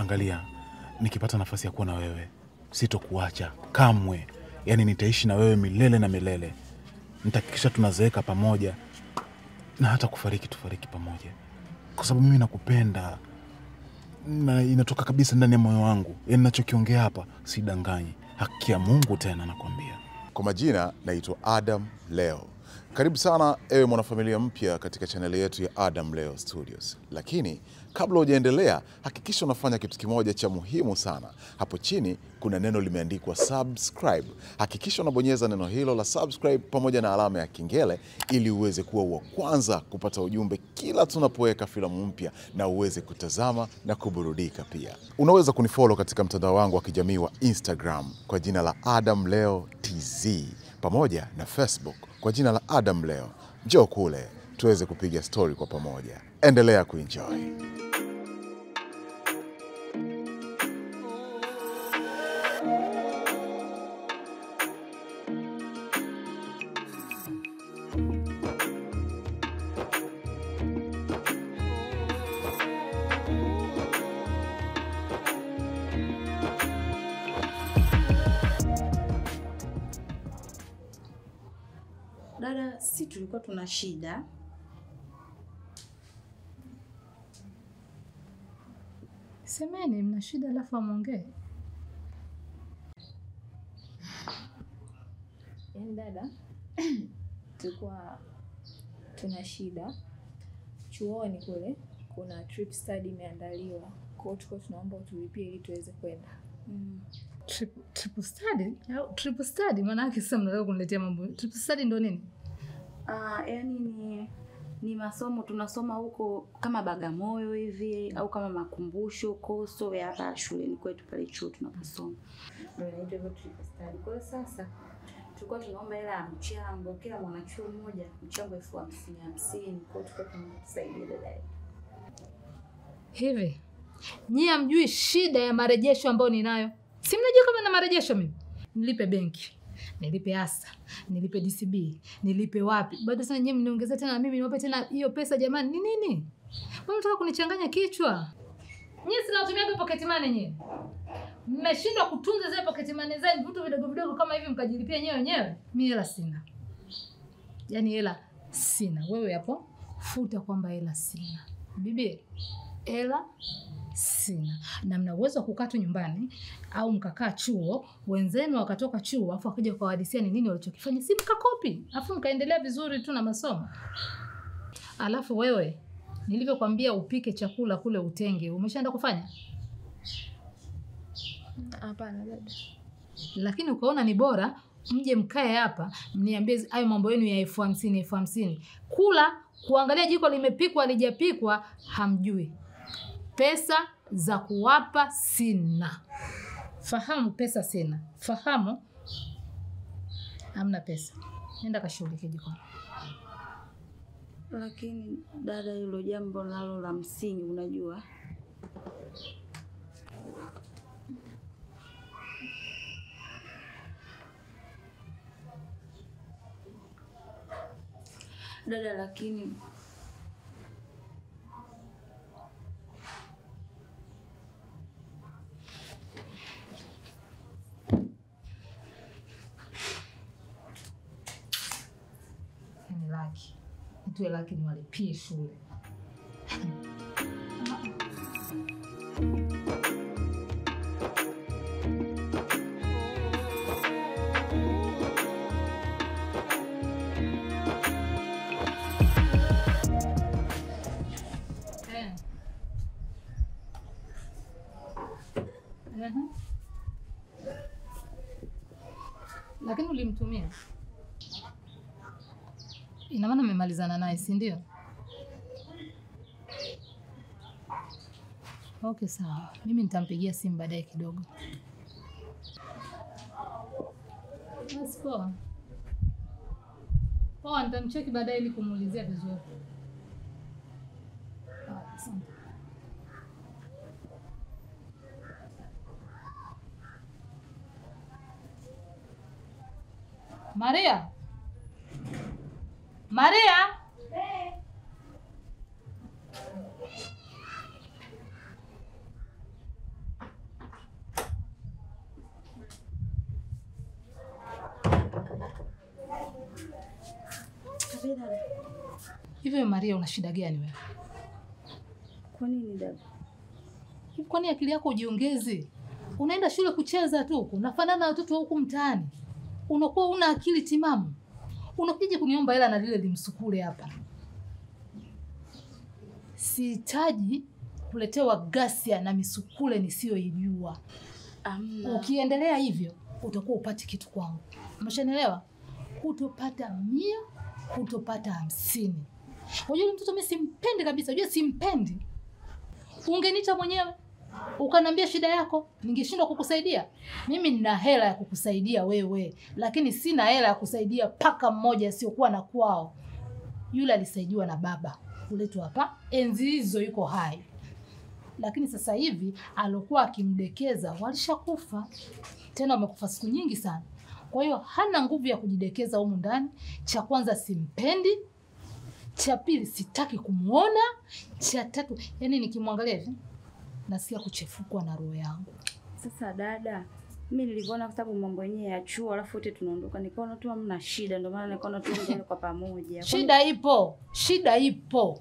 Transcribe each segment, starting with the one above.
Angalia, nikipata nafasi ya kuwa na wewe sitokuacha kamwe. Yaani nitaishi na wewe milele na milele. Nitahakikisha tunazeeka pamoja na hata kufariki tufariki pamoja, kwa sababu mimi nakupenda na inatoka kabisa ndani ya moyo wangu. Yaani nachokiongea hapa sidanganyi, haki ya Mungu tena nakwambia. Kwa majina naitwa Adam Leo. Karibu sana ewe mwanafamilia mpya katika chaneli yetu ya Adam Leo Studios. Lakini kabla hujaendelea, hakikisha unafanya kitu kimoja cha muhimu sana. Hapo chini kuna neno limeandikwa subscribe. Hakikisha unabonyeza neno hilo la subscribe pamoja na alama ya kengele ili uweze kuwa wa kwanza kupata ujumbe kila tunapoweka filamu mpya na uweze kutazama na kuburudika pia. Unaweza kunifollow katika mtandao wangu wa kijamii wa Instagram kwa jina la Adam Leo TZ pamoja na Facebook kwa jina la Adam Leo. Njoo kule tuweze kupiga stori kwa pamoja. Endelea kuenjoy. Shida. Semeni mna shida alafu amwongee. Yaani dada, tulikuwa tuna shida chuoni kule, kuna trip study imeandaliwa, kwa hiyo tulikuwa tunaomba utulipie ili tuweze kwenda. Trip- trip study? Trip study maana yake sasa mnataka kuniletea mambo. Trip study ndo nini? Ah, yani ni ni masomo tunasoma huko kama Bagamoyo hivi au kama makumbusho koso ya hapa shuleni kwetu pale chuo tunaposoma. Kwa sasa tulikuwa tunaomba hela ya mchango, kila mwanachuo mmoja mchango elfu hamsini hamsini. Kwa tulikuwa tunasaidia dada yetu. Hivi nyie hamjui shida ya marejesho ambayo ninayo? Si mnajua kama na marejesho mimi? Nilipe benki, nilipe ASA, nilipe DCB, nilipe wapi? Bado sasa nyinyi mniongezea tena mimi niwape tena hiyo pesa jamani, ni nini? Mbona mtaka kunichanganya kichwa? Nyinyi si natumiaga pocket money nyinyi. Mmeshindwa kutunza zile pocket money zenu vitu vidogo vidogo kama hivi mkajilipia nyewe wenyewe. Mimi hela sina. Yaani hela sina. Wewe hapo futa kwamba hela sina. Bibi, hela sina. Na mna uwezo wa kukaa tu nyumbani au mkakaa chuo wenzenu wakatoka chuo afu akaja kuwahadisia ni nini walichokifanya. Si mkakopi afu mkaendelea vizuri tu na masomo. Alafu wewe nilivyokwambia upike chakula kule utenge umeshaenda kufanya? Hapana dada. lakini ukaona ni bora mje mkae hapa mniambie hayo mambo yenu ya elfu hamsini elfu hamsini. Kula kuangalia jiko limepikwa lijapikwa hamjui pesa za kuwapa sina. Fahamu pesa sina. Fahamu hamna pesa. Nenda kashughulike jikoni. Lakini dada, hilo jambo nalo la msingi unajua. Dada, lakini ni laki nitoe laki niwalipie shule Mmemalizana naye, si ndio? Okay, sawa. Mimi nitampigia simu baadaye kidogo. Basi poa. Poa, nitamcheki baadaye ili kumuulizia vizuri. Asante. Maria. Maria, hivyo Maria, una shida gani wewe? Kwa nini dada? Kwani akili yako ujiongeze? Unaenda shule kucheza tu huku, unafanana na watoto wa huku mtaani, unakuwa una akili timamu Unakuja kuniomba hela na lile limsukule hapa. Sihitaji kuletewa ghasia na misukule nisiyoijua. Ukiendelea hivyo utakuwa upati kitu kwangu, umeshanielewa? Hutopata mia, hutopata hamsini. Unajua mtoto mimi simpendi kabisa, unajua simpendi. Ungeniita mwenyewe ukaniambia shida yako, ningeshindwa kukusaidia. Mimi nina hela ya kukusaidia wewe, lakini sina hela ya kusaidia paka mmoja asiokuwa na kwao. Yule alisaidiwa na baba kuletwa hapa, enzi hizo yuko hai lakini sasa hivi alokuwa akimdekeza walishakufa, tena wamekufa siku nyingi sana. Kwa hiyo hana nguvu ya kujidekeza humu ndani. Cha kwanza simpendi, cha pili sitaki kumwona, cha tatu yani nikimwangalia hivi nasikia kuchefukwa na roho yangu. Sasa dada, mimi nilivyoona kwa sababu mambo yenyewe ya chuo alafu wote tunaondoka, nikaona tu hamna shida, ndio maana nikaona tuende kwa pamoja. Shida ipo, shida ipo.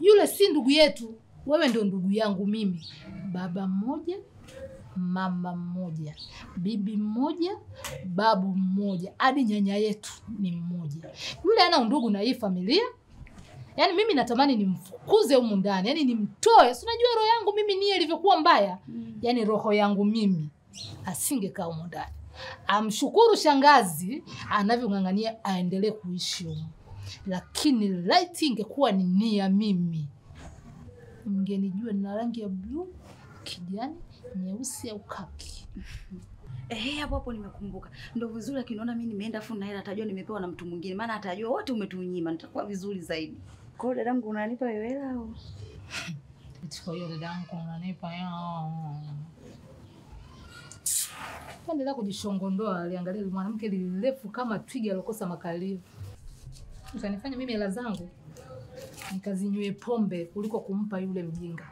Yule si ndugu yetu, wewe ndio ndugu yangu mimi. Baba mmoja, mama mmoja, bibi mmoja, babu mmoja, hadi nyanya yetu ni mmoja. Yule ana undugu na hii familia. Yaani mimi natamani nimfukuze humu ndani, yani nimtoe. Si unajua roho yangu mimi niye ilivyokuwa mbaya, mm. yani roho yangu mimi asingekaa humu ndani. Amshukuru shangazi anavyong'ang'ania aendelee kuishi humu, lakini laiti ingekuwa ni nia mimi, mngenijua nina rangi ya bluu, kijani, nyeusi au kaki. Eh, hapo hapo nimekumbuka. Ndio vizuri akiniona mimi nimeenda afu na hela atajua nimepewa na mtu mwingine. Maana atajua wote umetunyima, nitakuwa vizuri zaidi. Kwa hiyo dadangu unanipa wewe hela au? Eti Kwa hiyo dadangu unanipa yao. Endelea kujishongondoa, aliangalia mwanamke lirefu kama twiga alokosa makalio. Utanifanya mimi hela zangu nikazinywe pombe kuliko kumpa yule mjinga.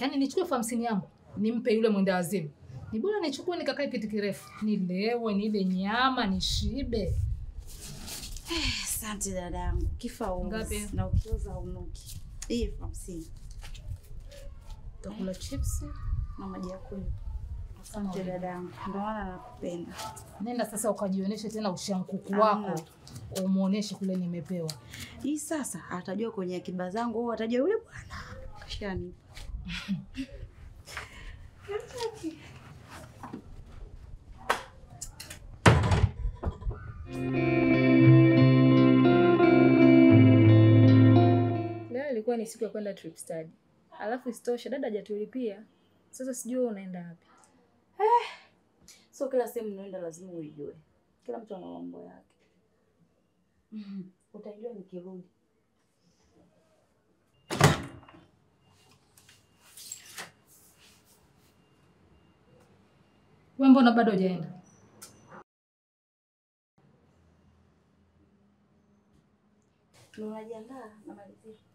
Yaani nichukue elfu hamsini yangu nimpe yule mwenda wazimu, ni bora nichukue nikakae kiti kirefu nilewe, nile nyama, nishibe. Asante dadangu. Kifa uzi na ukioza unuki. Hii elfu hamsini takula chips. na maji ya kunywa. Asante dadangu. Ndio maana nakupenda. Nenda sasa ukajionyeshe tena ushankuku wako, umuoneshe kule nimepewa. Hii sasa atajua kwenye akiba zangu au atajua yule bwana kashanipa. ilikuwa ni siku ya kwenda trip study, alafu isitoshe dada hajatulipia. Sasa sijui wewe unaenda wapi. Eh, so kila sehemu unaenda lazima uijue. Kila mtu ana mambo yake. Mhm. Utajua nikirudi. Wewe mbona bado hujaenda? Na unajiandaa na malizia.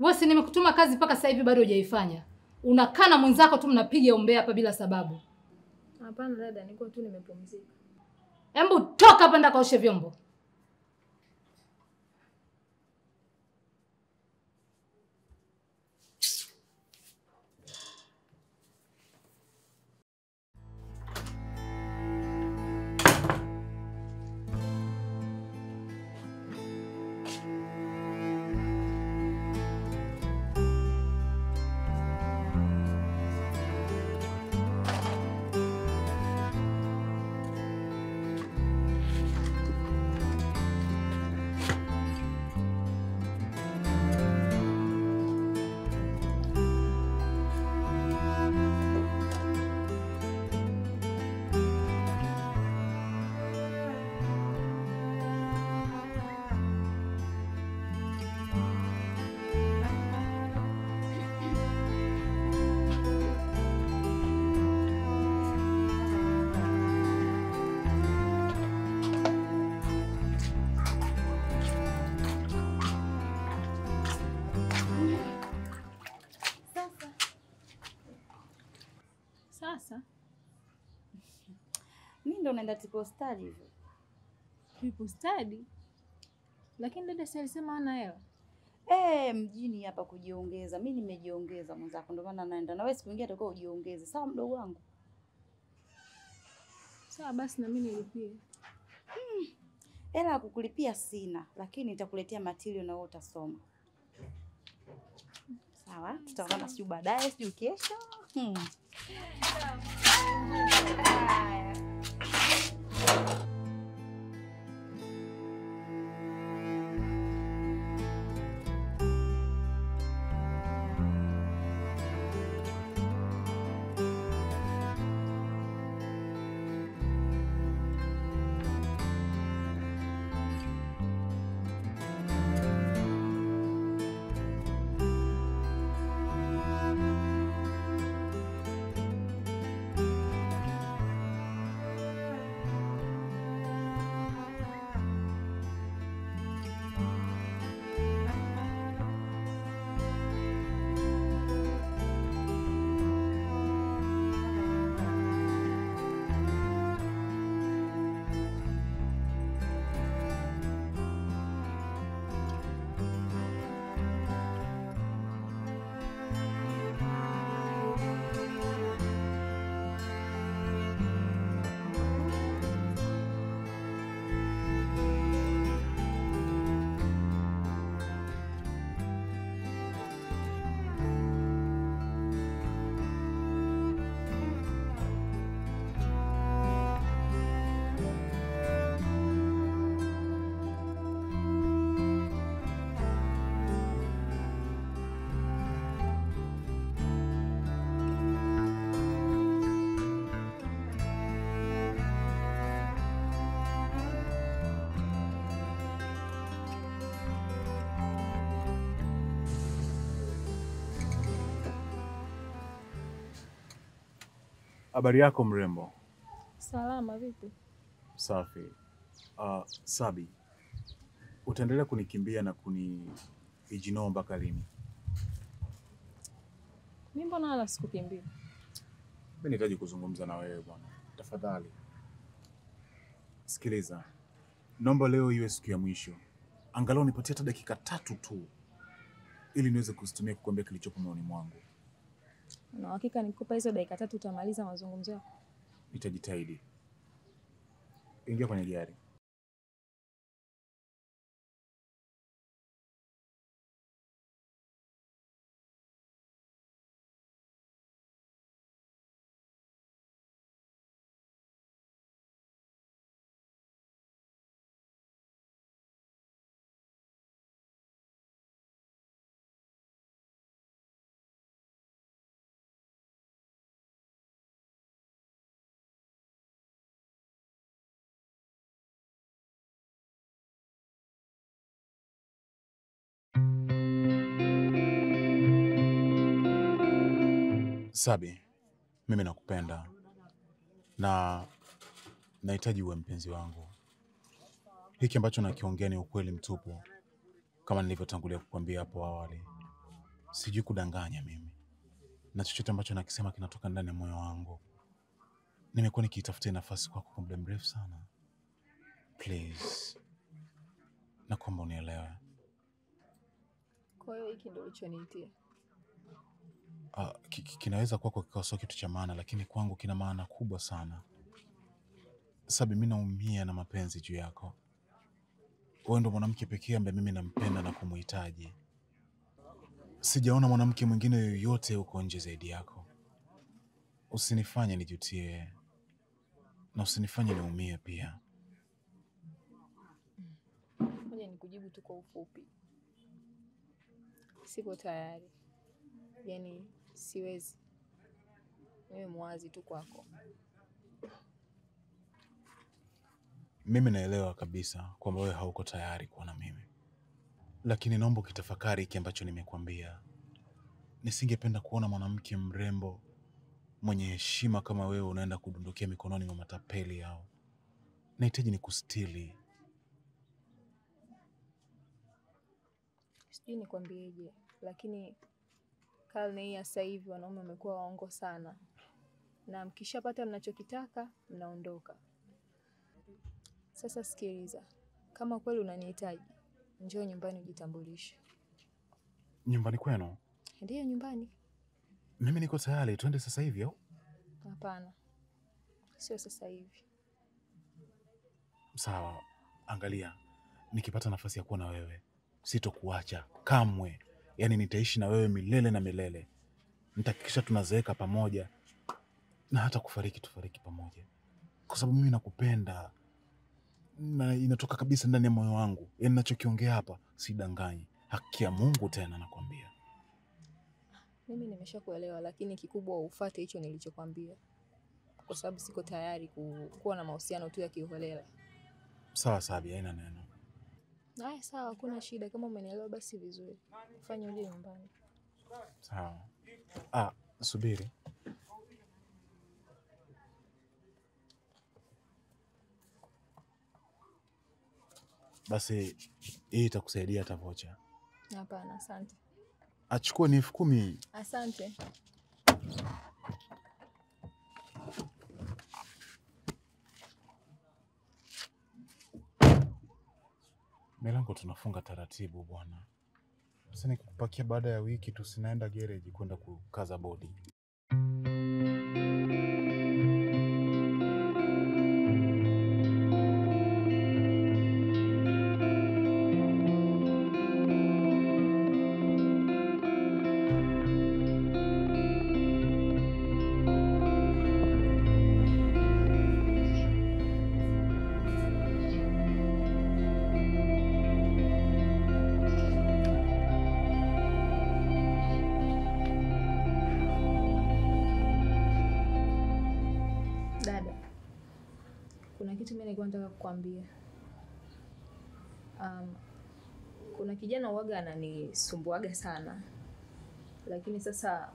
Wewe si nimekutuma kazi mpaka sasa hivi bado hujaifanya. Unakaa na mwenzako tu mnapiga umbea hapa bila sababu. Hapana dada, niko tu nimepumzika. Hebu toka hapa nenda kaoshe vyombo. Naenda tipo study hivyo. triple study Lakini dada si alisema hana hela. Eh, mjini hapa kujiongeza. Mimi nimejiongeza mwenzako, ndio maana naenda na wewe. Siku nyingine utakuwa ujiongeze, sawa mdogo wangu? Sawa basi na mimi nilipie. Hela ya kukulipia sina, lakini nitakuletea material na wewe utasoma. Sawa, tutaonana sijui baadaye, sijui kesho. Hmm. Haya. Habari yako mrembo? Salama vipi? Safi. Uh, Sabi, utaendelea kunikimbia na kuniijinoa mpaka lini? Mimi mbona wala sikukimbia. Mimi nahitaji kuzungumza na wewe bwana, tafadhali. Sikiliza, naomba leo iwe siku ya mwisho, angalau nipatie hata dakika tatu tu, ili niweze kuzitumia kukuambia kilichopo moyoni mwangu. Na hakika nikupa hizo dakika tatu utamaliza mazungumzo yako. Nitajitahidi. Ingia kwenye gari. Sabi, mimi nakupenda na nahitaji uwe mpenzi wangu. Hiki ambacho nakiongea ni ukweli mtupu, kama nilivyotangulia kukwambia hapo awali. Sijui kudanganya mimi, na chochote ambacho nakisema kinatoka ndani ya moyo wangu. Nimekuwa nikiitafutia nafasi kwako kwa muda mrefu sana. Please, nakuomba unielewe. Kwa hiyo hiki ndio ulichoniitia. Ki- kinaweza kwako kikawa sio kitu cha maana, lakini kwangu kina maana kubwa sana. Sabi, mi naumia na mapenzi juu yako. Wewe ndo mwanamke pekee ambaye mimi nampenda na kumuhitaji. Sijaona mwanamke mwingine yoyote huko nje zaidi yako. Usinifanye nijutie na usinifanye niumie pia. Ngoja nikujibu tu kwa ufupi. siko tayari. Yaani siwezi. Niwe mwazi tu kwako. Mimi naelewa kabisa kwamba wewe hauko tayari kuwa na mimi, lakini naomba ukitafakari hiki ambacho nimekuambia. Nisingependa kuona mwanamke mrembo mwenye heshima kama wewe unaenda kudundukia mikononi mwa matapeli yao Nahitaji ni kustili. Sijui nikwambieje, lakini karne hii ya sasa hivi wanaume wamekuwa waongo sana, na mkishapata mnachokitaka mnaondoka. Sasa sikiliza, kama kweli unanihitaji njoo nyumbani ujitambulishe. Nyumbani kwenu? Ndiyo, nyumbani. Mimi niko tayari, twende sasa hivi au? Hapana, sio sasa hivi. Sawa, angalia, nikipata nafasi ya kuwa na wewe sitokuacha kamwe, yaani nitaishi na wewe milele na milele. Nitahakikisha tunazeeka pamoja na hata kufariki tufariki pamoja, kwa sababu mimi nakupenda na inatoka kabisa ndani ya moyo wangu. Yani nachokiongea hapa sidanganyi, haki ya Mungu tena nakwambia. Mimi nimeshakuelewa, lakini kikubwa ufate hicho nilichokwambia, kwa sababu siko tayari ku, kuwa na mahusiano tu ya kiholela. Sawa Sabi, haina neno. Haya, sawa, hakuna shida. Kama umenielewa basi vizuri, fanya uje nyumbani. Sawa. Ah, subiri. Basi hii itakusaidia hata vocha. Hapana, asante. Achukue ni elfu kumi. Asante. Milango tunafunga taratibu bwana. Sasa nikikupakia baada ya wiki tusinaenda gereji kwenda kukaza bodi. Kitu mimi nilikuwa nataka kukwambia. Um, kuna kijana uwaga ananisumbuaga sana, lakini sasa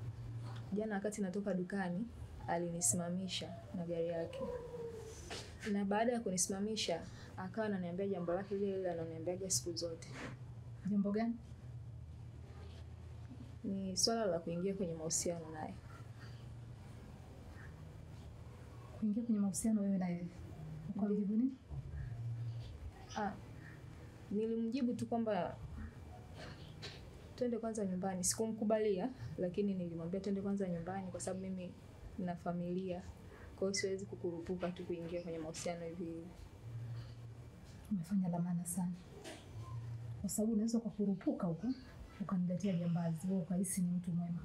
jana wakati natoka dukani alinisimamisha na gari yake, na baada ya kunisimamisha akawa ananiambia jambo lake lile lile ananiambiaga siku zote, Jambo gani? ni swala la kuingia kwenye mahusiano naye. Kuingia kwenye mahusiano wewe na yeye. Ukamjibu nini? Ah, nilimjibu tu kwamba twende kwanza nyumbani. Sikumkubalia, lakini nilimwambia twende kwanza nyumbani kwa sababu mimi na familia, kwa hiyo siwezi kukurupuka tu kuingia kwenye mahusiano hivi hivi. Umefanya la maana sana, kwa sababu unaweza ukakurupuka huko ukaniletea jambazi, wewe ukahisi ni mtu mwema.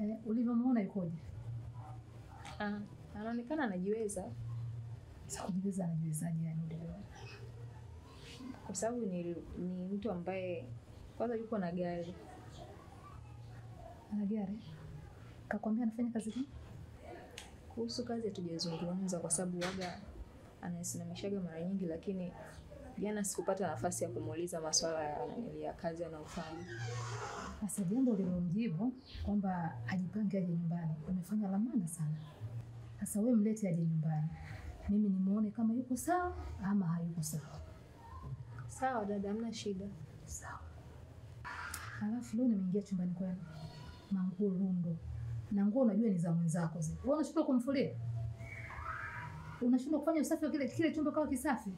Eh, ulivyomuona ikoje? Ah, anaonekana anajiweza Sasa anajiwezaje? Yani kwa sababu ni, ni mtu ambaye kwanza yuko na gari. ana gari, kakwambia anafanya kazi gani? Kuhusu kazi hatujazungumza kwa sababu waga anasimamishaga mara nyingi, lakini jana sikupata nafasi ya kumuuliza maswala ya, ya kazi anayofanya. Sasa jambo lilomjibu kwamba ajipange aje nyumbani, umefanya la maana sana. Sasa wewe mlete aje nyumbani, mimi nimuone kama yuko sawa ama hayuko sawa. Sawa dada, hamna shida. Sawa. Halafu leo nimeingia chumbani kwenu, manguo rundo na nguo unajua ni za mwenzako zile. Wewe unashindwa kumfulia, unashindwa kufanya usafi wa kile kile chumba kawa kisafi.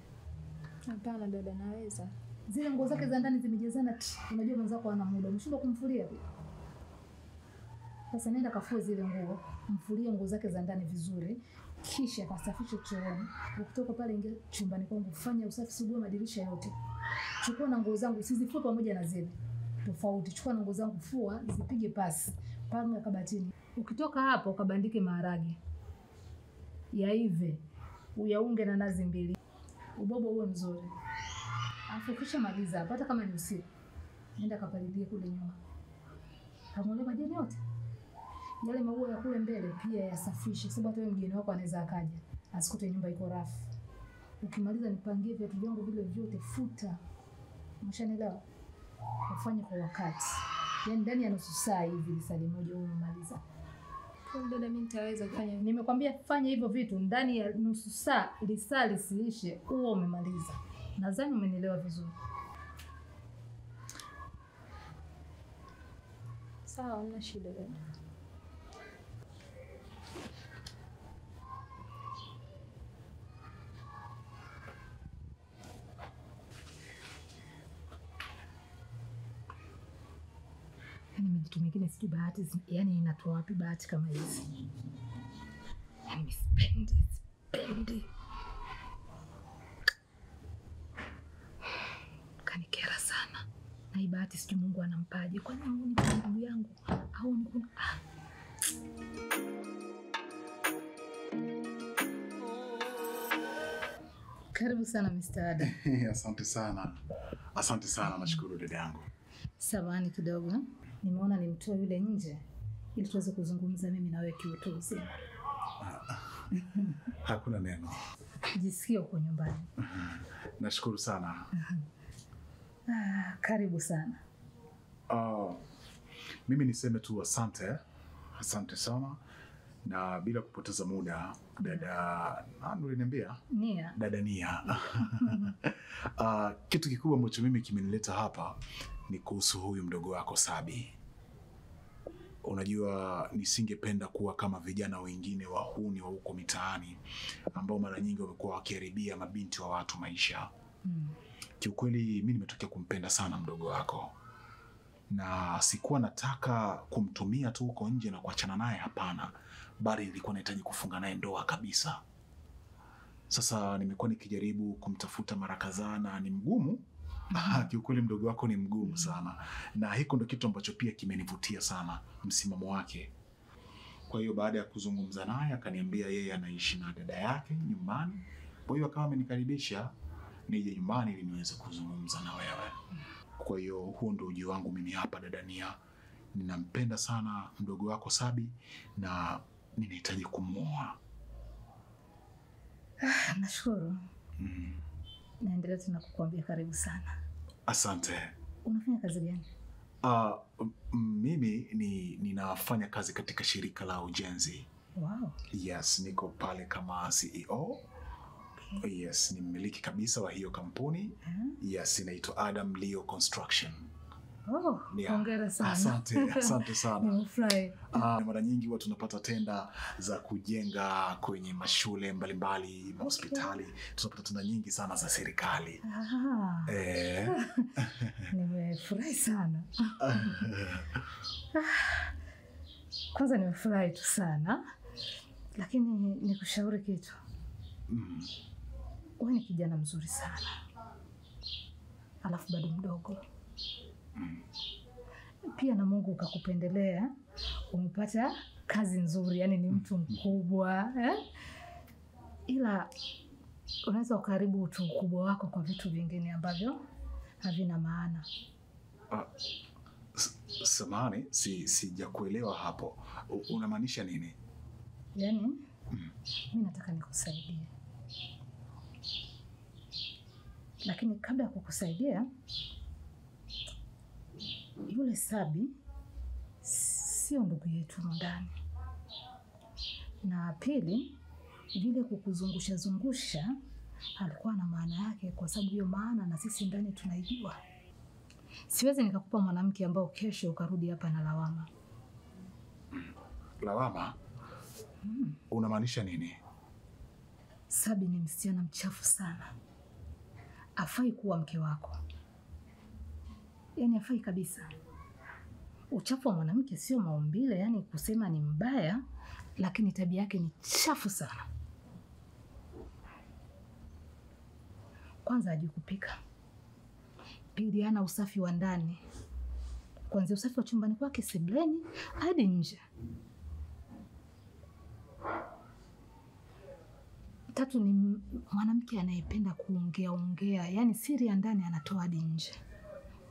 Hapana dada, naweza. Zile nguo zake za ndani zimejazana, unajua mwenzako ana muda, unashindwa kumfulia pia. Sasa nenda kafue zile nguo, mfulie nguo zake za ndani vizuri, kisha kasafishe chooni. Ukitoka pale, ingia chumbani kwangu, fanya usafi, sugua madirisha yote. Chukua na nguo zangu, sizifue pamoja na zile tofauti. Chukua na nguo zangu, fua, zipige pasi, panga kabatini. Ukitoka hapo, ukabandike maharage yaive, uyaunge na nazi mbili, ubobo uwe mzuri. Alafu kisha maliza hapo, hata kama ni usiku, nenda kapalilie kule nyuma, kamwone majani yote yale maua ya kule mbele pia yasafishe, kwa sababu hata wewe mgeni wako anaweza akaja asikute nyumba iko rafu. Ukimaliza nipangie viatu vyangu vile vyote, futa. Umeshanielewa? Ufanye kwa wakati, yaani ndani ya nusu saa hivi, lisali moja huo umemaliza. Kwa dada, mimi nitaweza kufanya hivyo. Nimekwambia fanya hivyo vitu ndani ya nusu saa, lisaa lisiishe, huo umemaliza. Nadhani umenielewa vizuri. Sawa, hamna shida dada. Mwingine sijui bahati, zi- yani inatoa wapi bahati kama hizi? Yani sipendi, sipendi. Kanikera sana na hii bahati, sijui Mungu anampaje. Kwani auni kwa ndugu yangu au ni kuna ah. Karibu sana Mr. Adam. Asante sana, asante sana, nashukuru dada yangu. Samahani kidogo, nimeona nimtoe yule nje ili tuweze kuzungumza mimi na wewe kiutu uzima. Hakuna neno, Jisikie uko nyumbani. nashukuru sana. Ah, karibu sana. Uh, mimi niseme tu asante, asante sana, na bila kupoteza muda, dada nani uliniambia? Nia, Dada Nia. uh, kitu kikubwa ambacho mimi kimenileta hapa ni kuhusu huyu mdogo wako Sabi. Unajua, nisingependa kuwa kama vijana wengine wahuni wa huko mitaani ambao mara nyingi wamekuwa wakiharibia mabinti wa watu maisha. Mm. Kiukweli mi nimetokea kumpenda sana mdogo wako, na sikuwa nataka kumtumia tu huko nje na kuachana naye, hapana, bali nilikuwa nahitaji kufunga naye ndoa kabisa. Sasa nimekuwa nikijaribu kumtafuta mara kadhaa na ni mgumu. Kiukweli mdogo wako ni mgumu sana, na hiko ndo kitu ambacho pia kimenivutia sana, msimamo wake. Kwa hiyo baada ya kuzungumza naye akaniambia yeye anaishi na dada yake nyumbani, kwa hiyo akawa amenikaribisha nije nyumbani ili niweze kuzungumza na wewe. Kwa hiyo huo ndo ujio wangu mimi hapa, dada Nia. Ninampenda sana mdogo wako Sabi na ninahitaji kumwoa. Ah, nashukuru. Mm. Naendelea tena kukuambia karibu sana. Asante. Unafanya kazi gani? Uh, mimi ni ninafanya kazi katika shirika la ujenzi. Wow. Yes, niko pale kama CEO. Okay. Yes, ni mmiliki kabisa wa hiyo kampuni. Uh -huh. Yes, inaitwa Adam Leo Construction. Oh, hongera sana. Asante, asante sana. Ah, mara nyingi huwa tunapata tenda za kujenga kwenye mashule mbalimbali, mahospitali. Okay. Tunapata tenda nyingi sana za serikali. Ah, Eh, nimefurahi sana. Kwanza nimefurahi tu sana, lakini nikushauri kitu. mm, Wewe ni kijana mzuri sana, alafu bado mdogo pia, na Mungu ukakupendelea, umepata kazi nzuri, yani ni mtu mkubwa eh? Ila unaweza ukaharibu utu ukubwa wako kwa vitu vingine ambavyo havina maana. Uh, samahani, si sijakuelewa hapo. Unamaanisha nini? Yaani mi nataka nikusaidie, lakini kabla ya kukusaidia, yule Sabi sio ndugu yetu ndani, na pili, vile kukuzungusha zungusha alikuwa na maana yake, kwa sababu hiyo maana na sisi ndani tunaijua. Siwezi nikakupa mwanamke ambao kesho ukarudi hapa na lawama. Lawama? Hmm. Unamaanisha nini? Sabi ni msichana mchafu sana, afai kuwa mke wako, yaani afai kabisa. Uchafu wa mwanamke sio maumbile, yani kusema ni mbaya, lakini tabia yake ni chafu sana. Kwanza hajui kupika, pili ana usafi wa ndani, kuanzia usafi wa chumbani kwake, sebleni hadi nje. Tatu ni mwanamke anayependa kuongea ongea, yani siri ya ndani anatoa hadi nje.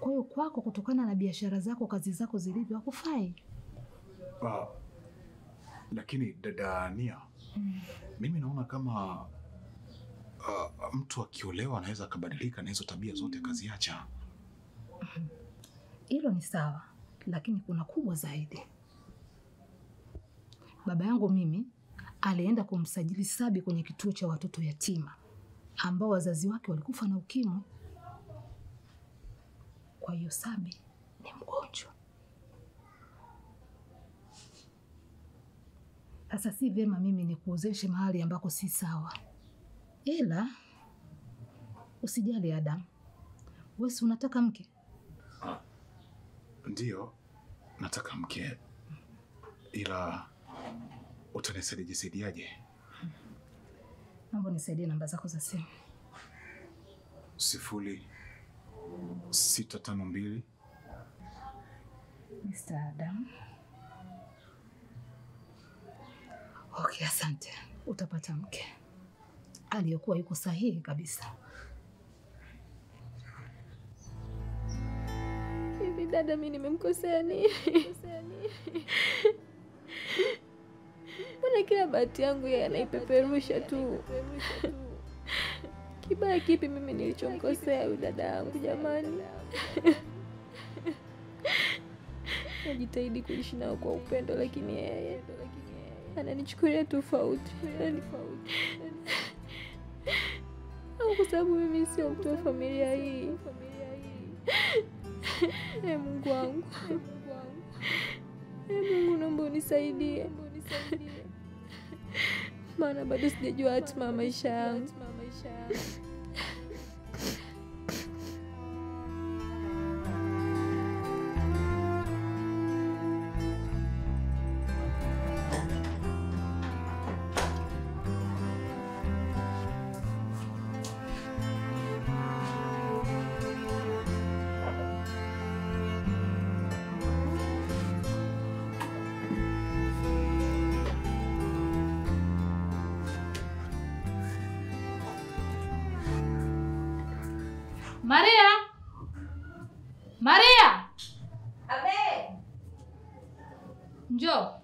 Kwa hiyo kwako, kutokana na biashara zako, kazi zako zilivyo, hakufai. Ah, lakini dada Nia, mm. mimi naona kama uh, mtu akiolewa anaweza akabadilika na hizo tabia zote akaziacha. Hilo ni sawa, lakini kuna kubwa zaidi. Baba yangu mimi alienda kumsajili Sabi kwenye kituo cha watoto yatima ambao wazazi wake walikufa na ukimwi. Kwa hiyo Sabi ni mgonjwa. Sasa si vyema mimi nikuozeshe mahali ambako si sawa, ila usijali Adam, wesi si unataka mke Ndiyo, nataka mke, ila utanisaidijisaidiaje? saidiaje? Naomba nisaidie namba zako za simu. sifuri sita tano mbili Mr. Adam. Okay, asante. Utapata mke aliyekuwa yuko sahihi kabisa. Hivi dada, mi nimemkosea nini? Mbona kila bahati yangu yeye anaipeperusha tu? Kibaya kipi mimi nilichomkosea huyu dada yangu jamani? Najitahidi kuishi nao kwa upendo, lakini yeye ananichukulia tofauti. Au kwa sababu mimi sio mtu wa familia hii. Ee Mungu wangu, ee Mungu, naomba unisaidie, maana bado sijajua hatima ya maisha yangu. 谁 Maria! Maria! Njoo.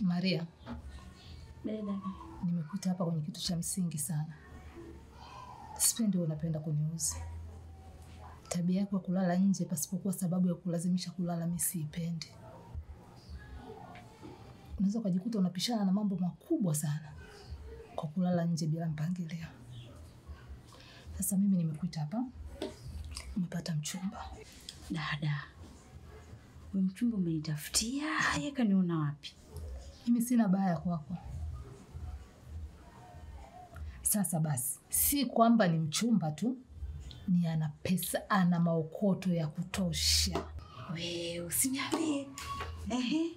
Maria, Dada, nimekuta hapa kwenye kitu cha msingi sana. Sipendi unapenda kuniuzi. Tabia yako ya kulala nje pasipokuwa sababu ya kulazimisha kulala, mimi siipendi. Unaweza ukajikuta unapishana na mambo makubwa sana kwa kulala nje bila mpangilio. Sasa mimi nimekuita hapa, umepata mchumba. dada, we mchumba umenitafutia, yeye kaniona wapi? Mimi sina baya kwako. Sasa basi, si kwamba ni mchumba tu, ni ana pesa, ana maokoto ya kutosha. Wewe usiniambie. Ehe,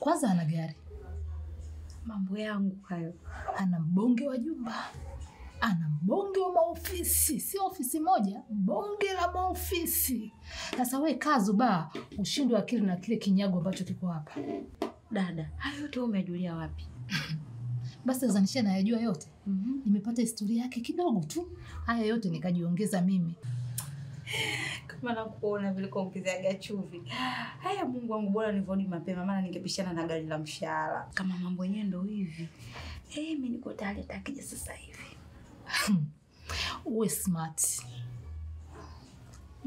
Kwanza ana gari, mambo yangu hayo. ana mbonge wa jumba, ana mbonge wa maofisi, si ofisi moja, bonge la maofisi. Sasa we kazu ba ushindwe akili na kile kinyago ambacho kiko hapa. Dada, hayo yote umejulia wapi? Basi zanisha nayajua yote. Mhm. Nimepata historia yake kidogo tu, haya yote nikajiongeza mimi. Kama nakuona vile kuongezeaga chumvi. Haya, Mungu wangu, bora nivodi mapema, maana ningepishana na gari la mshahara. Kama mambo yenyewe ndo hivi. mi mimi niko tayari takija akija sasa hivi. uwe smart.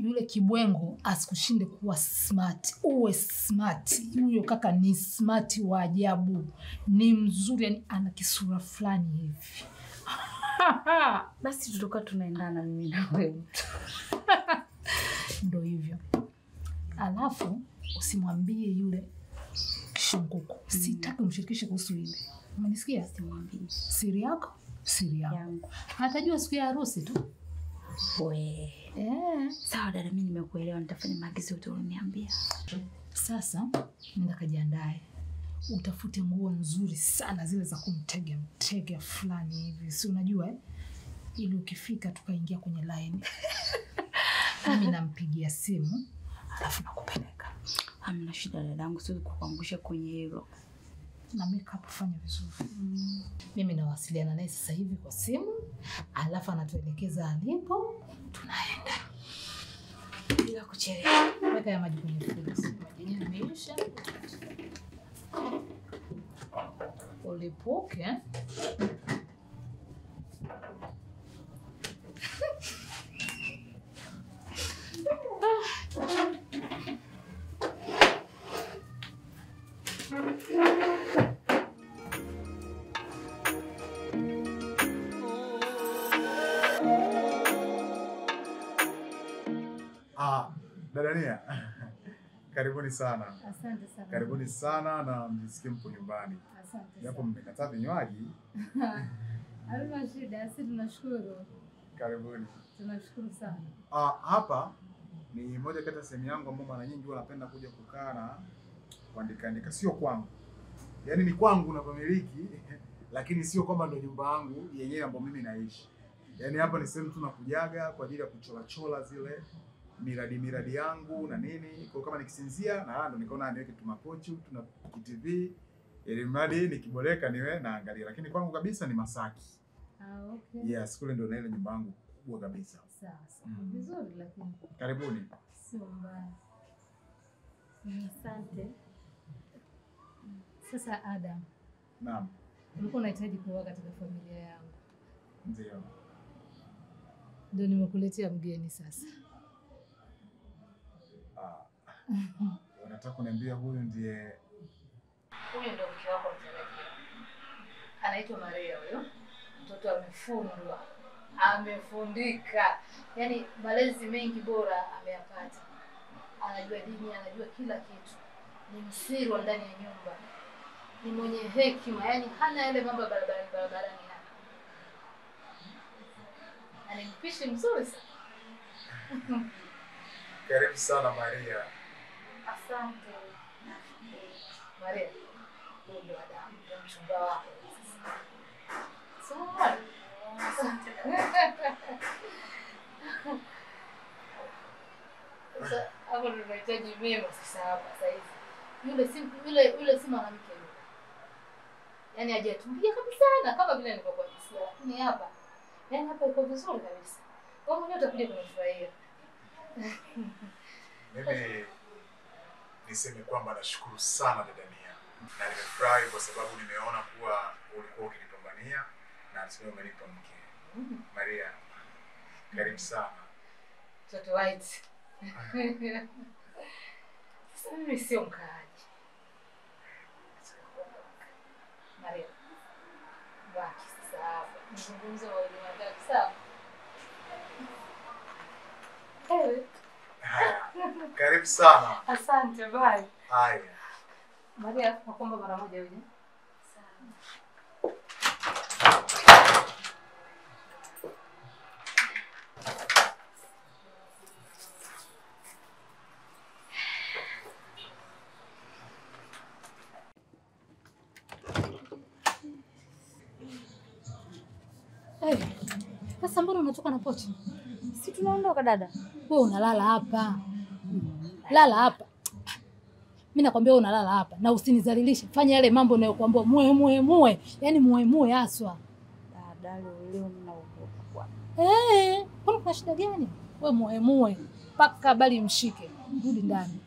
Yule kibwengo asikushinde kuwa smart, uwe smart. Huyo kaka ni smart wa ajabu, ni mzuri, yani ana kisura fulani hivi. Basi tutakuwa tunaendana mimi na wewe. Ndo hivyo. Alafu usimwambie yule kishunguku, sitaki umshirikishe kuhusu ile. Umenisikia? Simwambie Siri yako siri yako, atajua siku ya harusi tu. We. Eh. Sawa dada, mimi nimekuelewa, nitafanya maagizo yote uliniambia. Sasa nenda kajiandae, utafute nguo nzuri sana zile za kumtega mtega fulani hivi, si unajua eh? Ili ukifika tukaingia kwenye laini mimi nampigia simu alafu nakupeleka Hamna shida dadangu, siwezi kukuangusha kwenye hilo. na makeup fanya vizuri. Mimi nawasiliana naye sasa hivi kwa simu, alafu anatuelekeza alipo, tunaenda Bila kuchelewa. weka ya maji kwenye friji. Maji yameisha. Ulipuke. Dadania, karibuni sana, Asante sana. karibuni sana na mjisikie mpo nyumbani, Asante japo mmekataa vinywaji. Hamna shida, sisi tunashukuru. Karibuni. Tunashukuru sana. Ah, hapa ni moja kati ya sehemu yangu ambayo mara nyingi huwa napenda kuja kukaa na kuandika andika, sio kwangu, yaani ni kwangu navyomiliki, lakini sio kwamba ndo nyumba yangu yenyewe ambayo mimi naishi. Yaani hapa ni sehemu tu nakujaga kwa ajili ya kuchola chola zile miradi miradi yangu na nini. Kwa kama nikisinzia na ndo nikaona niweke tu makochi tuna TV ili mradi nikiboreka niwe naangalia, lakini kwangu kabisa ni Masaki. Ah, okay. Yes, kule ndo na ile nyumba yangu kubwa kabisa. Sawa sawa. Mm. Vizuri lakini Karibuni. sio mbaya. Mm, Asante. Sasa Adam, Naam, ulikuwa unahitaji kuoa katika familia yangu, ndio. ndio nimekuletea mgeni sasa. Unataka kuniambia huyu ndiye Huyu ndio mke wako mtarajiwa, anaitwa Maria. Huyo mtoto amefundwa, amefundika, yaani malezi mengi bora ameyapata. Anajua dini, anajua kila kitu, ni msiri wa ndani ya nyumba, ni mwenye hekima, yaani hana yale mambo ya barabarani barabarani hapa, na ni mpishi mzuri sana. karibu sana Maria. Asante Maria, hapo ndio nahitaji mema sasa hapa sasa hivi. Yule si yule yule si mwanamke yule. Yaani hajatumbia kabisa na kama vile nilivyokuwa nikisikia lakini hapa yaani hapa iko vizuri kabisa. Wewe mwenyewe utakuja kunifurahia. Mimi niseme kwamba nashukuru sana Tanzania na nimefurahi kwa sababu nimeona kuwa ulikuwa ukinipambania na hatimaye umenipa mke. Maria, karibu sana. Mtoto white. Sasa mimi sio mkaaji. Maria. Baki sasa hapa. Nizungumze wawili watatu sawa? Ewe, karibu sana. Asante, bye. Haya, Maria, nakuomba mara moja uje. Sasa mbona unatoka na pochi? Si tunaondoka dada? Wewe unalala hapa, lala hapa. Mimi nakwambia wewe unalala hapa na usinizalilishe. Fanya yale mambo unayokuambia muwe muwe muwe, yaani muwe muwe haswa. Dada leo leo ninaogopa kwa. Eh, kuna kuna shida gani? Wewe muwe muwe mpaka bali mshike, rudi ndani.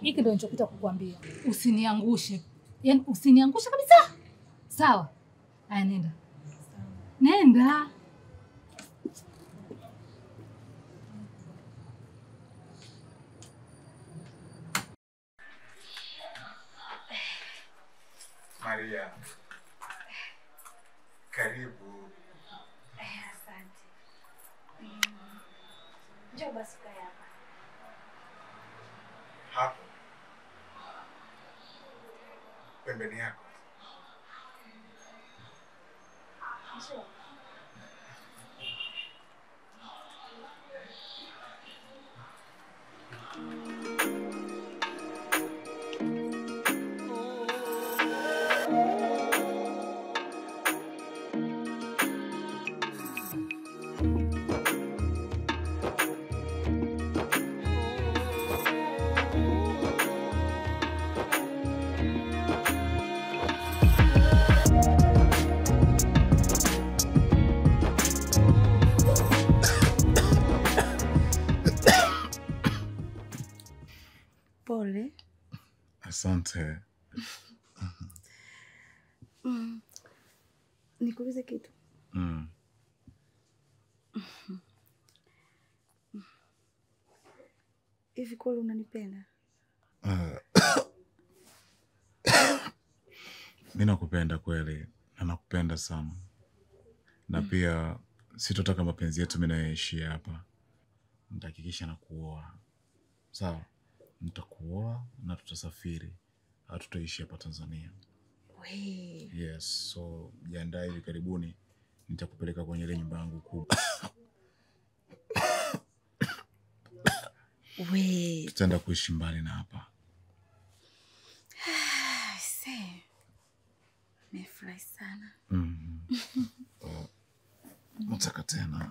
Hiki ndio nilichokuta kukwambia, usiniangushe, yaani usiniangushe kabisa. Sawa? Aya, nenda nenda. Maria, karibu. Asante. Njoo basi kae hapa. Hapo pembeni yako. Hivi kweli unanipenda? Mi nakupenda kweli na nakupenda sana, na pia sitotaka mapenzi yetu mi nayoishia hapa. Nitahakikisha na kuoa, sawa. Nitakuoa na tutasafiri, hatutaishi hapa Tanzania. Yes, so jiandae, hivi karibuni, nitakupeleka kwenye ile nyumba yangu kubwa. We. Tutaenda kuishi mbali na hapa. Nimefurahi sana. -hmm. Oh, tena.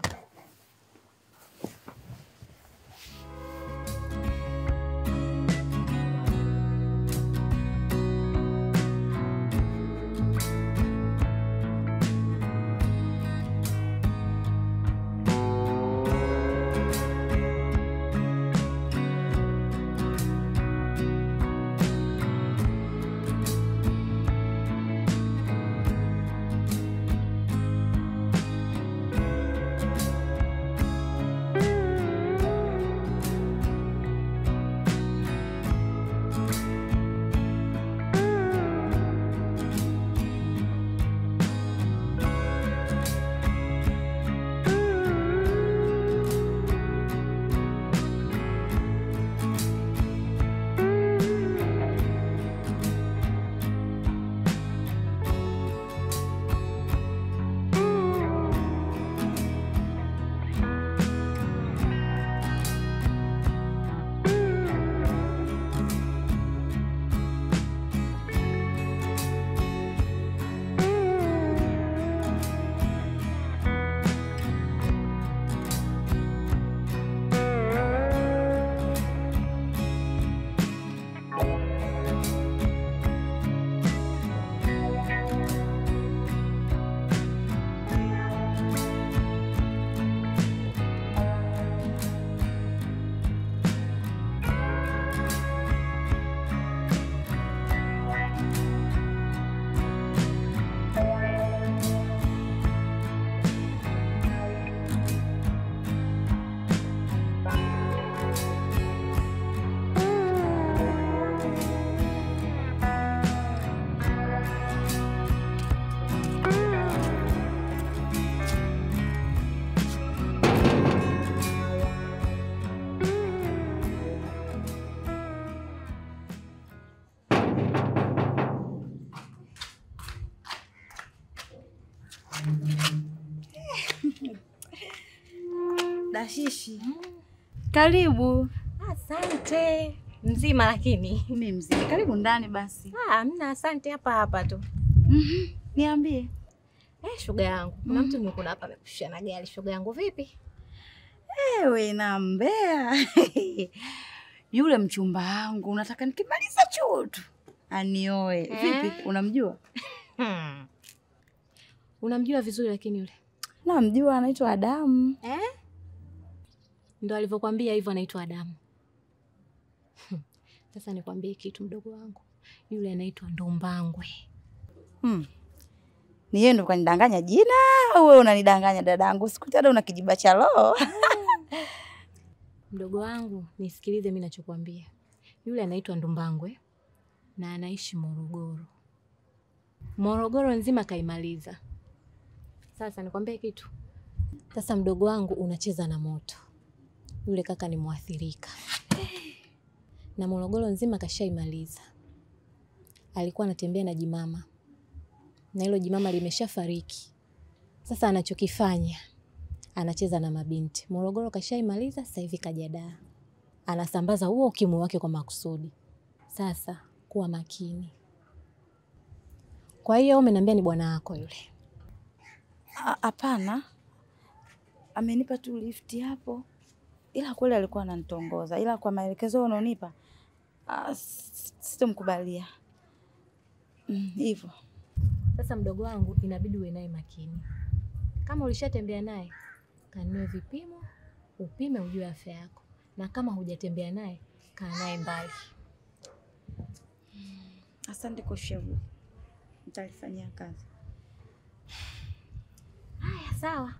Karibu. Asante. Mzima lakini. Mimi mzima, karibu ndani basi. Ah, mna asante hapa hapa tu. Mhm, Niambie. Eh, shoga yangu. Kuna mtu nimekuona hapa amekushia na gari. Shoga yangu vipi? Ewe na mbea yule mchumba wangu unataka nikimaliza chuo tu anioe. Eh? Vipi, unamjua? Hmm. Unamjua vizuri lakini yule. Namjua, anaitwa Adamu. Eh? Ndo alivyokwambia hivyo anaitwa Adamu. Sasa nikwambie kitu mdogo wangu. Yule anaitwa ndumbangwe Hmm. Ni yeye ndo kanidanganya jina au wewe unanidanganya dadangu? Sikuti hata una kijiba cha roho. Mdogo wangu, nisikilize mimi nachokwambia. Yule anaitwa Ndumbangwe na anaishi Morogoro. Morogoro nzima kaimaliza. Sasa nikwambie kitu. Sasa mdogo wangu unacheza na moto. Yule kaka ni mwathirika. Na Morogoro nzima kashaimaliza. Alikuwa anatembea na jimama. Na hilo jimama limeshafariki. Sasa anachokifanya anacheza na mabinti. Morogoro kashaimaliza, sasa hivi kajadaa, Anasambaza huo ukimwi wake kwa makusudi. Sasa kuwa makini. Kwa hiyo umeniambia ni bwana wako yule. Hapana, amenipa tu lifti hapo, ila kweli alikuwa ananitongoza, ila kwa maelekezo unaonipa sitomkubalia hivyo. sitomkubalia Mm, hivyo. Sasa mdogo wangu, inabidi uwe naye makini. Kama ulishatembea naye, kanunue vipimo, upime, ujue afya yako, na kama hujatembea naye, kaa naye mbali. Asante kwa ushauri, nitalifanyia kazi. Haya. Sawa.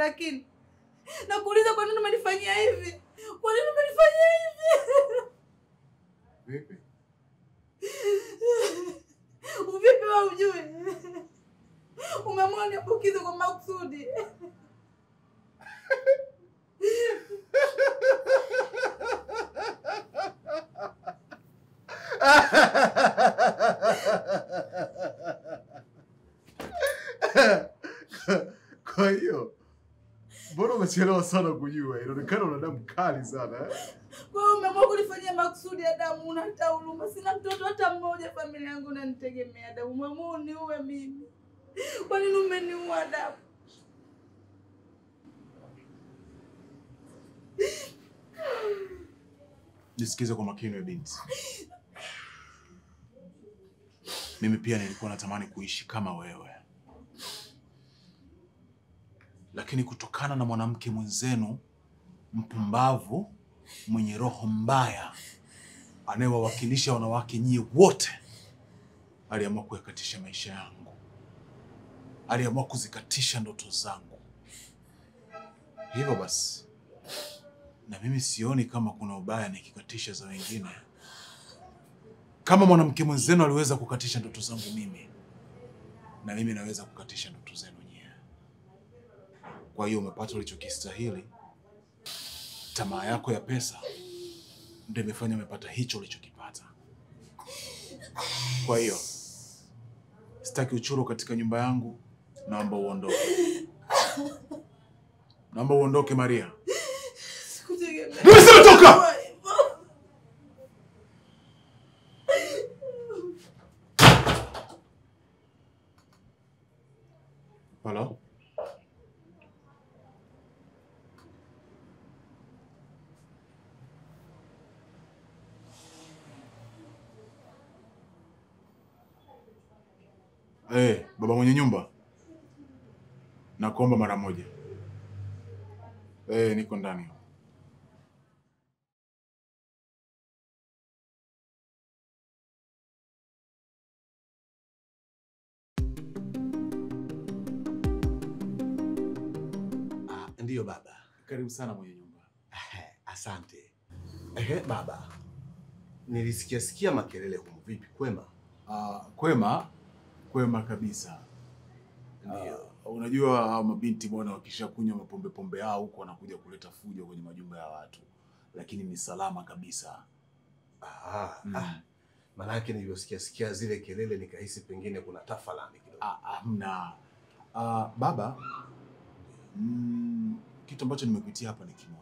Lakini nakuuliza, kwa nini umenifanyia hivi? Kwa nini umenifanyia hivi? Vipi? Uvipi wa ujue? Umeamua niambukize kwa makusudi. Kwa hiyo mbona sana kujua? Inaonekana una damu kali sana eh? Kwa hiyo umeamua kunifanyia makusudi. ya damu, unata huruma? Sina mtoto hata mmoja, familia yangu nanitegemea. Damu umeamua uniue mimi. Kwa nini umeniua damu? Nisikize kwa makini we binti. Mimi pia nilikuwa natamani kuishi kama wewe, lakini kutokana na mwanamke mwenzenu mpumbavu mwenye roho mbaya anayewawakilisha wanawake nyie wote, aliamua kuyakatisha maisha yangu, aliamua kuzikatisha ndoto zangu. Hivyo basi na mimi sioni kama kuna ubaya nikikatisha za wengine. Kama mwanamke mwenzenu aliweza kukatisha ndoto zangu mimi, na mimi naweza kukatisha ndoto. Kwa hiyo umepata ulichokistahili. Tamaa yako ya pesa ndio imefanya umepata hicho ulichokipata. Kwa hiyo sitaki uchuro katika nyumba yangu, naomba uondoke. Naomba uondoke Maria. Hello? Nimesema toka! Kwa Halo? Eh, baba mwenye nyumba. Nakuomba mara moja. Eh, niko ndani. Ah, ndiyo baba. Karibu sana mwenye nyumba. Asante. Ehe, baba, nilisikia sikia makelele humu. Vipi, kwema? Ah, kwema, kwema kabisa. Ah, unajua mabinti bwana wakishakunywa mapombe pombe yao huko wanakuja kuleta fujo kwenye majumba ya watu, lakini ni salama kabisa. Ah, Mm. ah, maanake nilivyosikia sikia zile kelele nikahisi pengine kuna tafalani kidogo. Ah, Hamna. Ah, baba, mm, kitu ambacho nimekuitia hapa ni kimoja.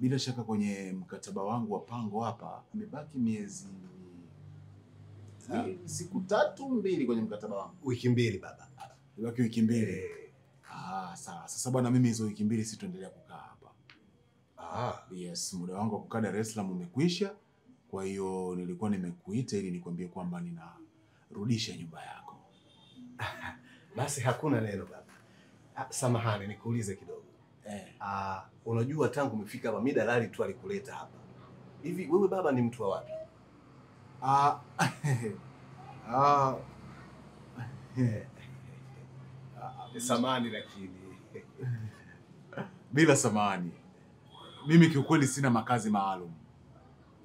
Bila shaka kwenye mkataba wangu wa pango hapa imebaki miezi siku tatu mbili kwenye mkataba wangu, Wiki mbili baba. Ibaki wiki mbili. Eh, Ah, sawa. Sasa bwana, mimi hizo wiki mbili sitoendelea kukaa hapa. ah, Yes, muda wangu wa kukaa Dar es Salaam umekwisha. Kwa hiyo nilikuwa nimekuita ili nikwambie kwamba ninarudisha nyumba yako. basi hakuna neno baba. Ah, samahani nikuulize kidogo. Eh, Ah, unajua tangu umefika hapa mi dalali tu alikuleta hapa. Hivi wewe baba ni mtu wa wapi? Ah, Samahani lakini. bila samani. Mimi kiukweli sina makazi maalum,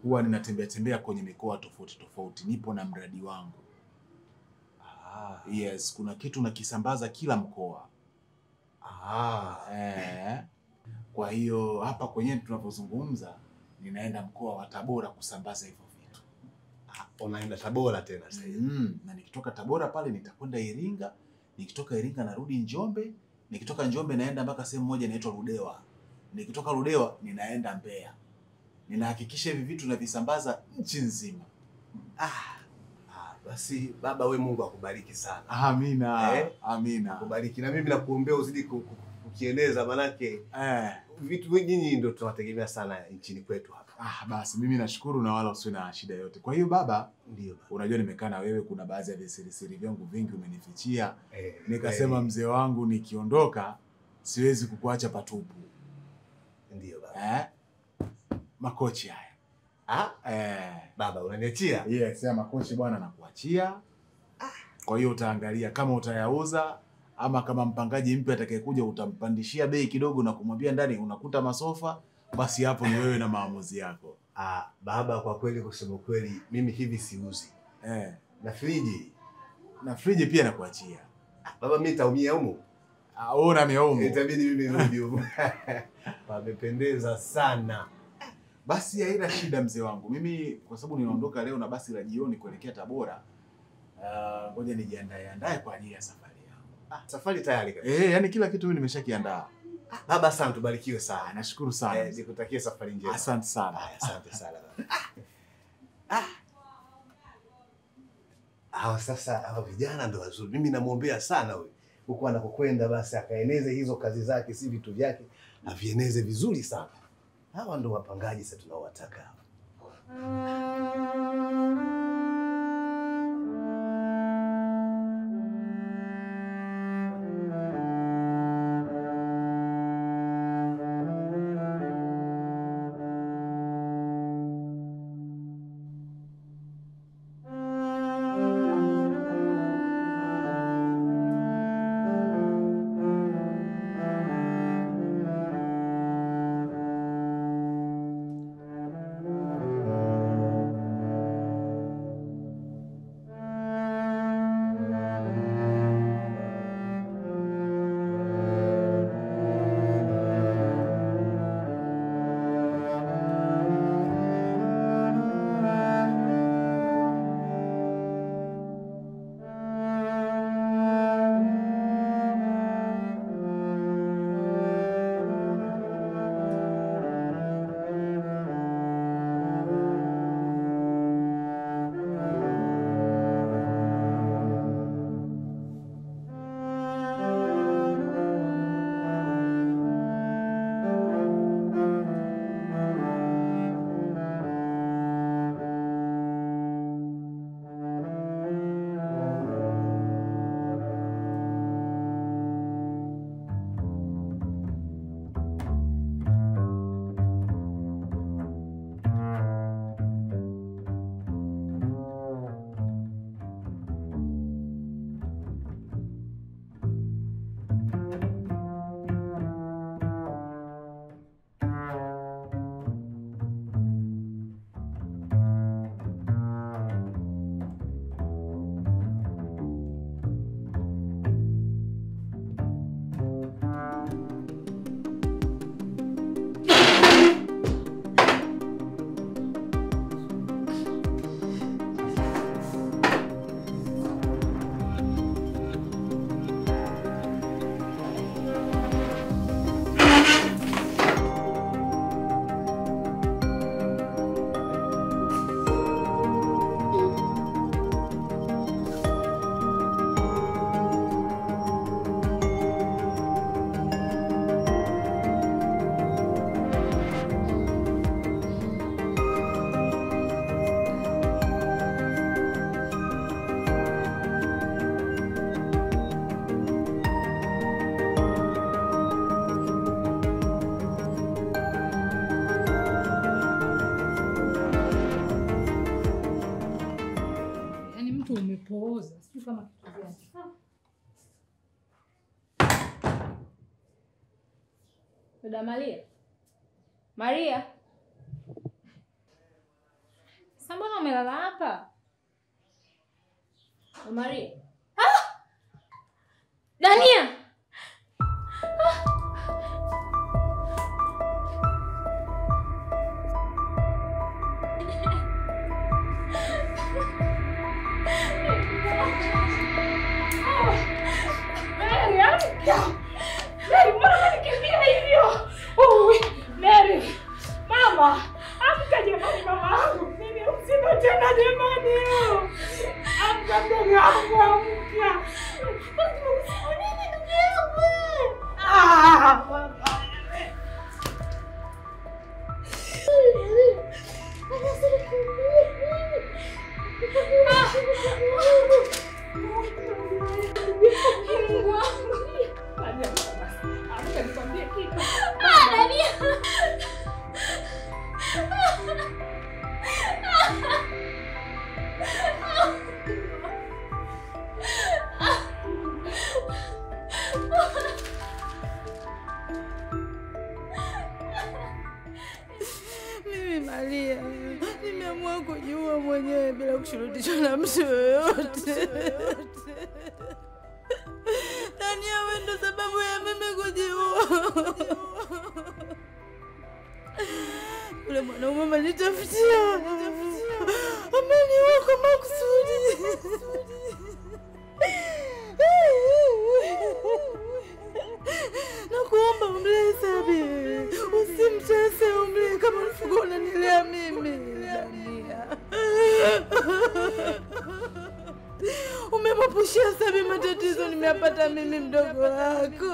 huwa ninatembea tembea kwenye mikoa tofauti tofauti. Nipo na mradi wangu. Ah, Yes, kuna kitu nakisambaza kila mkoa. ah, Eh, kwa hiyo hapa kwenyewe tunapozungumza, ninaenda mkoa wa Tabora kusambaza hivyo unaenda Tabora tena sasa hivi. mm. Na nikitoka Tabora pale nitakwenda Iringa, nikitoka Iringa narudi Njombe, nikitoka Njombe naenda mpaka sehemu moja inaitwa Ludewa, nikitoka Ludewa ninaenda Mbeya. Ninahakikisha hivi vitu navisambaza nchi nzima. Ah, ah, basi baba, we Mungu akubariki sana, Amina, Eh? amina. akubariki na mimi nakuombea uzidi ku- ku- kukieneza, manake Eh, vitu vingi nyinyi ndio tunategemea sana nchini kwetu hapa. Ah, basi mimi nashukuru na wala usiwe na shida yote. Kwa hiyo baba, Ndio unajua nimekaa na wewe, kuna baadhi ya visirisiri vyangu vingi umenifichia. Eh, Nikasema eh, mzee wangu, nikiondoka siwezi kukuacha patupu ndio baba. eh? Makochi haya Ah, Eh. baba unaniachia? Yes, ya makochi bwana nakuachia. Ah. Kwa hiyo utaangalia kama utayauza ama kama mpangaji mpya atakayekuja utampandishia bei kidogo na kumwambia ndani unakuta masofa, basi hapo ni wewe na maamuzi yako. Ah, baba kwa kweli kusema kweli mimi hivi siuzi. Eh. Na friji. Na friji pia nakuachia. Baba mimi nitaumia humo. Ah. Itabidi mimi nirudi humo. Pamependeza sana. Basi haina shida mzee wangu. Mimi kwa sababu ninaondoka leo na basi la jioni kuelekea Tabora. Ngoja uh, nijiandae andae kwa ajili ya safari yangu. Ah, safari tayari kabisa. Eh, yani kila kitu mimi nimeshakiandaa. Baba sana tubarikiwe Ah, sana. nashukuru sana. Eh, nikutakie safari njema. Asante sana. Asante sana. baba. Ah. Hawa sasa hawa vijana ndo wazuri. Mimi namwombea sana huyu. Huko anakokwenda basi akaeneze hizo kazi zake, si vitu vyake, avieneze vizuri sana. Hawa ndo wapangaji sasa tunaowataka hawa. Dada Maria. Maria. Sasa mbona umelala hapa? Dada Maria. Ah! Dania. Mary, amka! Ui, Mary, mama, amka jamani, mama yangu, mimi mzima tena jamani. Amka mdogo wangu, amka. Nini ndugu yangu? Ah, mama. Mwenyewe bila kushurutishwa na mtu yoyote. Tania, wewe ndo sababu ya mimi kujiua. Yule mwanaume amenitafutia, ameniua kwa makusudi. Nimeyapata mimi mdogo wako.